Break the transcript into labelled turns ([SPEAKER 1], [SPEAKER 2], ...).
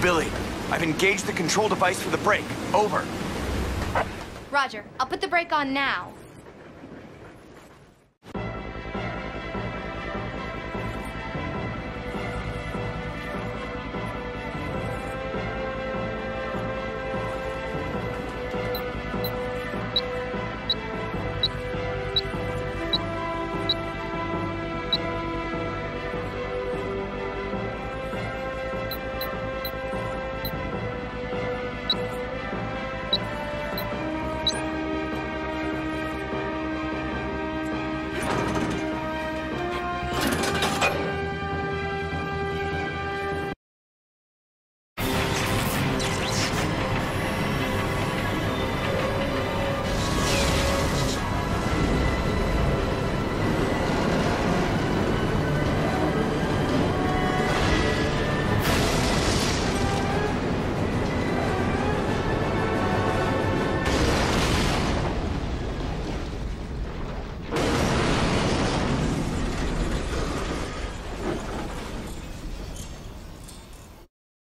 [SPEAKER 1] Billy, I've engaged the control device for the brake. Over.
[SPEAKER 2] Roger. I'll put the brake on now.